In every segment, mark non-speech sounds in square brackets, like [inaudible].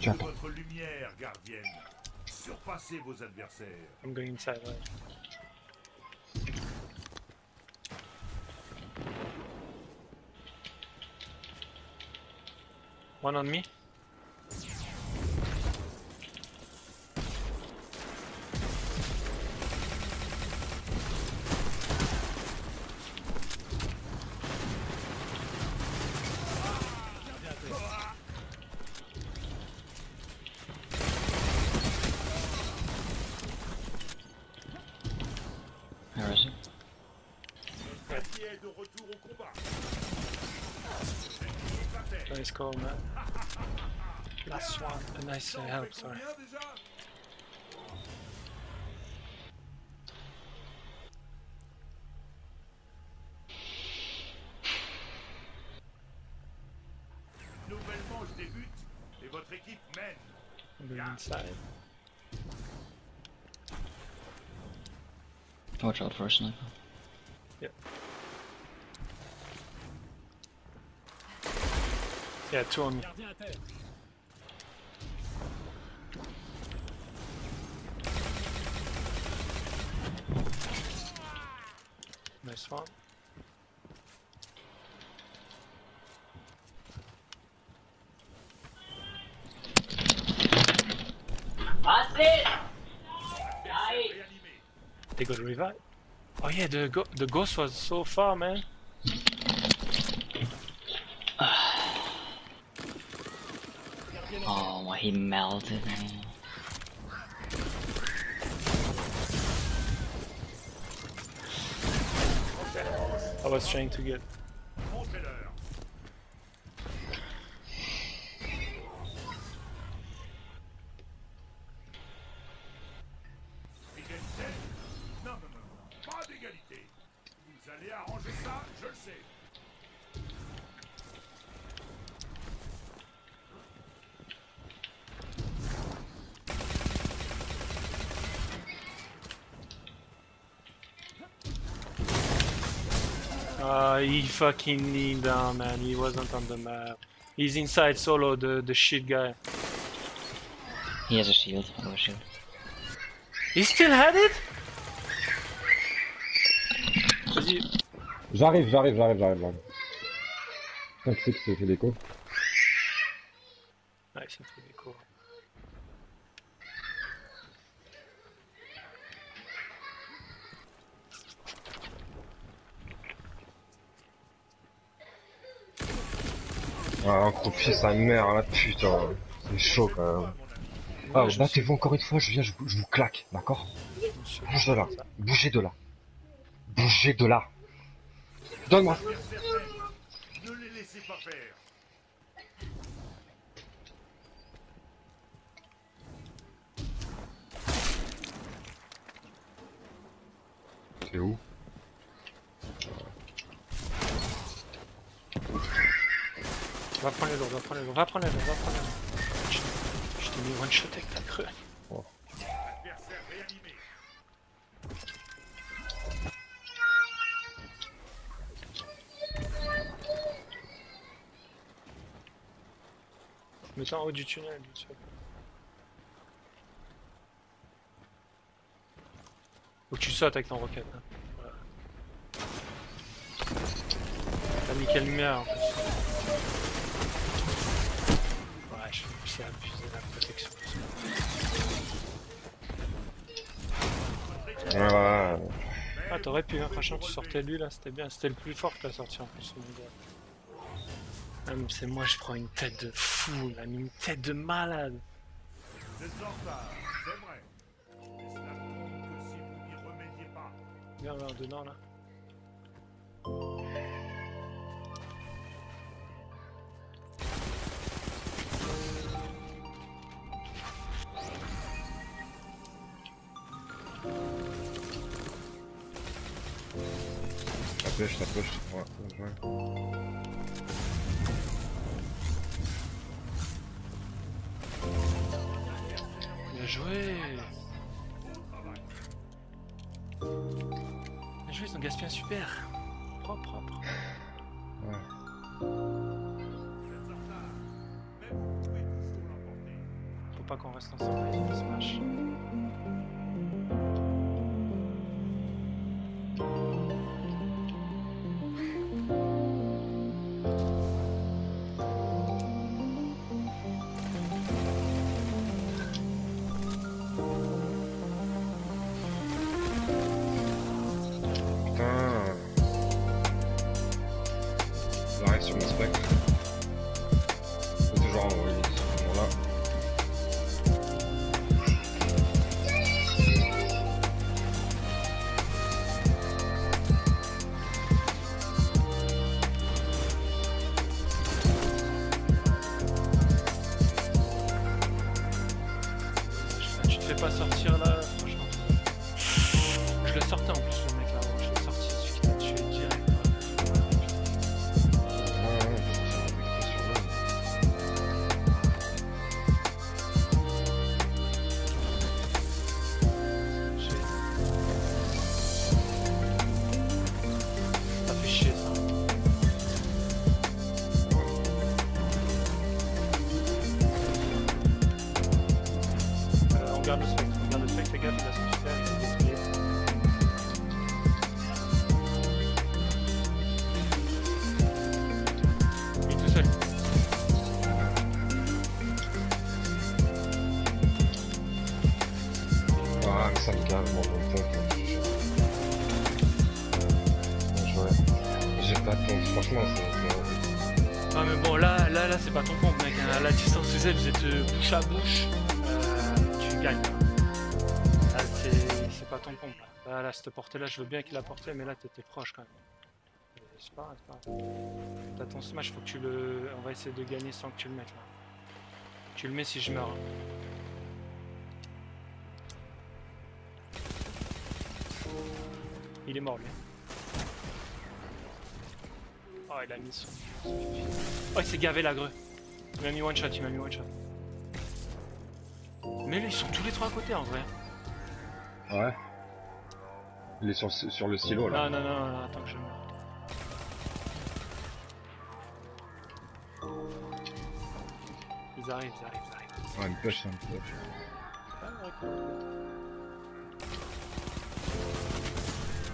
Tu votre lumière, gardienne. Surpassez vos adversaires. I'm going inside, right. One on me. Nice called man! Last one, a nice uh, help, sorry. inside. Watch out for a sniper. Yep. Yeah, two on me. Nice one. Réanimé. They got revive. Oh yeah, the go the ghost was so far, man. Oh, he melted me. I was trying to get. Uh, he fucking leaned down, man. He wasn't on the map. He's inside solo, the the shit guy. He has a shield. I have a shield. He still had it? Vas-y. J'arrive, j'arrive, j'arrive, j'arrive, j'arrive. Putain, qui c'est qui s'est fait l'écho Ah, il s'est fait des Ah, un croupier, sa mère, là, putain. C'est chaud, quand même. Ah, battez-vous encore une fois, je viens, je, vous- je vous claque, d'accord Bouge de là, bougez de là. Bougez de là. Donne-moi. Ne les laissez pas faire. C'est où? Va prendre les lourds, va prendre les lourds, va prendre les lourds, va prendre les lourds. Je- t'ai mis one shot avec ta creux. Mets-toi en haut du tunnel, bien. Faut que tu sautes avec ton rocket. Hein. Voilà. T'as mis quelle lumière en plus c'est abusé la protection. Ah, Ah, t'aurais pu, hein, franchement, tu sortais lui là, c'était bien. C'était le plus fort que t'as sorti en plus. c'est moi, je prends une tête de fou, là, une tête de malade. Vous êtes en retard, pêche, la pêche. Ouais, bien joué. Bien joué ils ont gaspillé un super Propre, propre. Ouais. L'emporter. pas qu'on reste ensemble, ils smash. Euh, on garde le spectre, on garde le spectre, les gars, il a son super, il a des pieds. Il est tout seul. Ah, mais ça me calme, mon bon joué. J'ai pas de tank, franchement, c'est. Ah mais bon là là là c'est pas ton pompe mec à la distance vous êtes vous êtes bouche à bouche c'est pas ton pompe là là, cette portée là je veux bien qu'il la portée mais là t'étais proche quand même Euh, c'est pas grave c'est pas grave t'as ton smash faut que tu le on va essayer de gagner sans que tu le mettes là tu le mets si je meurs hein. il est mort lui Oh il a mis son Oh, il s'est gavé la greu. Il m'a mis one shot, il m'a mis one shot. Mais là, ils sont tous les trois à côté en vrai. Ouais. Il est sur, sur le silo là. Non, non, non, non, attends que je meure. Ils arrivent, ils arrivent, ils arrivent. Ouais, une push, une push. Ah, ouais, cool.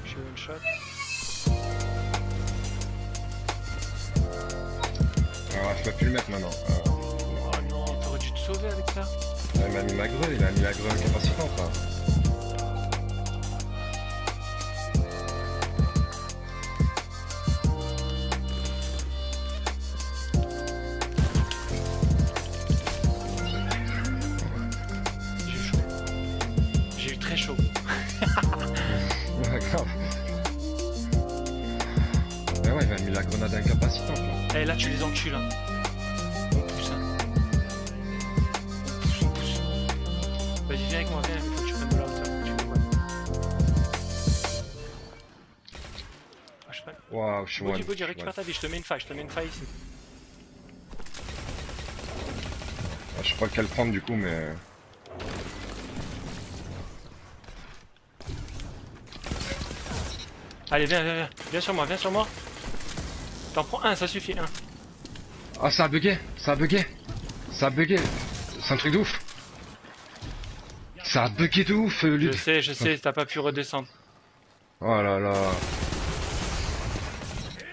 Je suis one shot. Alors, je peux plus le mettre maintenant. Euh, Oh non, t'aurais dû te sauver avec ça. Il m'a mis ma greu, il a mis la greu capacitante là. J'ai eu chaud. J'ai eu très chaud. [laughs] Mais ouais, il m'a mis la grenade incapacitante là. Eh là, tu les encules. Hein. Waouh, je suis Body, je récupère ta vie. Je te mets une faille. Je te mets une faille ici. Ah, Je sais pas lequel prendre du coup, mais. Allez, viens, viens, viens. Viens sur moi, viens sur moi. T'en prends un, ça suffit. Un. Ah, ça a bugué, ça a bugué, ça a bugué. C'est un truc de ouf. Ça a bugué de ouf, euh, Je Luc. sais, je sais, t'as pas pu redescendre. Oh là là.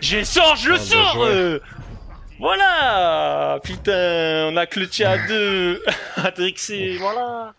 J'ai sort, je le Ah, sors euh. Voilà. Putain, on a clutché à deux. [laughs] À Trixie, voilà